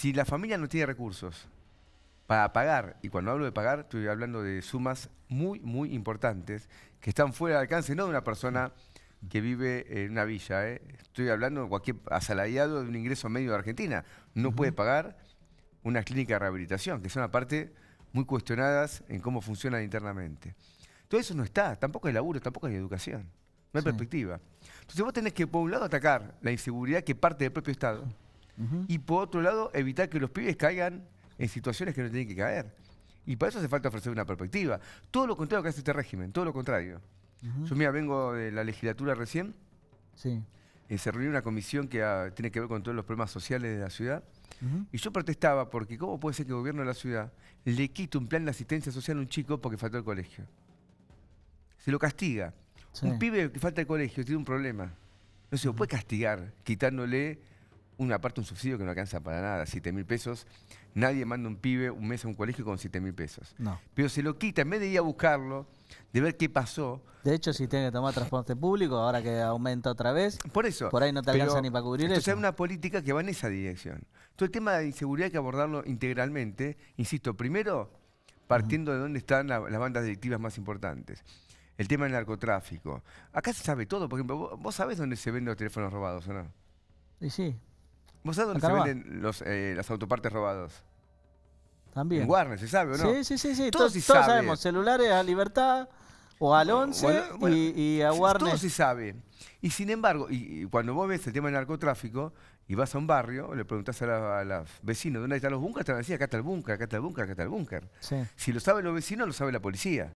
Si la familia no tiene recursos para pagar, y cuando hablo de pagar, estoy hablando de sumas muy, muy importantes, que están fuera de alcance, no de una persona que vive en una villa, ¿eh? estoy hablando de cualquier asalariado de un ingreso medio de Argentina, no puede pagar una clínica de rehabilitación, que son aparte muy cuestionadas en cómo funcionan internamente. Todo eso no está, tampoco hay laburo, tampoco hay educación, no hay perspectiva. Entonces vos tenés que, por un lado, atacar la inseguridad que parte del propio Estado, y por otro lado, evitar que los pibes caigan en situaciones que no tienen que caer. Y para eso hace falta ofrecer una perspectiva. Todo lo contrario que hace este régimen, todo lo contrario. Yo, mira, vengo de la legislatura recién. Sí. Eh, se reunió una comisión que ah, tiene que ver con todos los problemas sociales de la ciudad. Y yo protestaba porque ¿cómo puede ser que el gobierno de la ciudad le quite un plan de asistencia social a un chico porque faltó al colegio? Se lo castiga. Un pibe que falta al colegio tiene un problema. No se lo puede castigar quitándole una parte un subsidio que no alcanza para nada, 7 mil pesos. Nadie manda un pibe un mes a un colegio con 7 mil pesos. No. Pero se lo quita, en vez de ir a buscarlo, de ver qué pasó. De hecho, si tiene que tomar transporte público, ahora que aumenta otra vez, por, eso, por ahí no te alcanza ni para cubrir entonces eso. hay una política que va en esa dirección. Todo el tema de inseguridad hay que abordarlo integralmente. Insisto, primero, partiendo de dónde están las bandas delictivas más importantes. El tema del narcotráfico. Acá se sabe todo. Por ejemplo, vos, vos sabés dónde se venden los teléfonos robados, ¿o no? Y sí, ¿Vos sabés dónde se venden los, eh, las autopartes robados? también. En Warner, ¿se sabe o no? Sí, sí, sí, sí. Todos Todos, sí todos saben. sabemos, celulares a Libertad o al 11 Bueno, bueno, y, y a Warner. Todo se sabe. Y sin embargo, y, y cuando vos ves el tema del narcotráfico y vas a un barrio, le preguntás a, la- a los vecinos dónde están los búnkers, te van a decir acá está el búnker, acá está el búnker, acá está el búnker. Sí. Si lo saben los vecinos, lo sabe la policía.